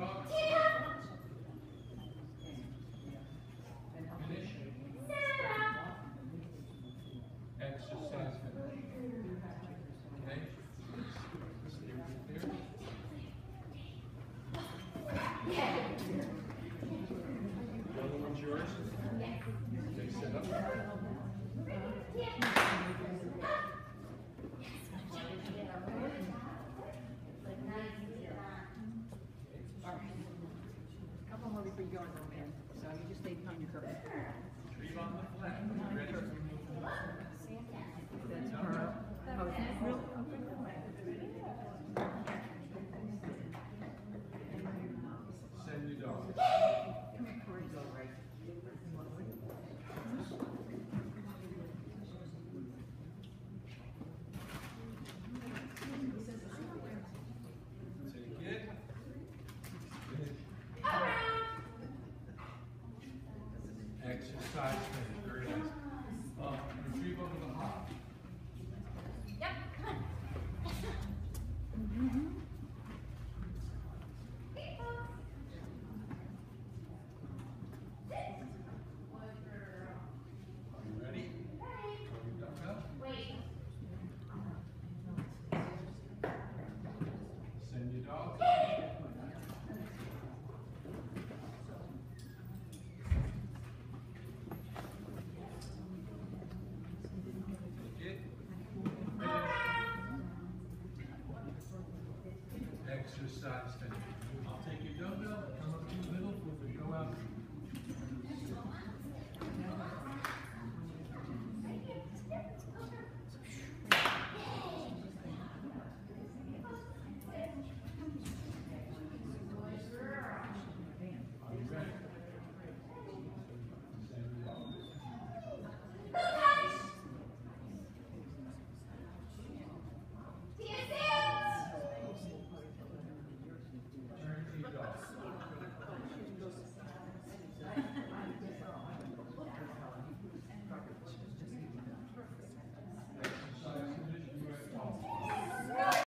Yeah. Curry. Trevon Leflette, ready to move forward. studies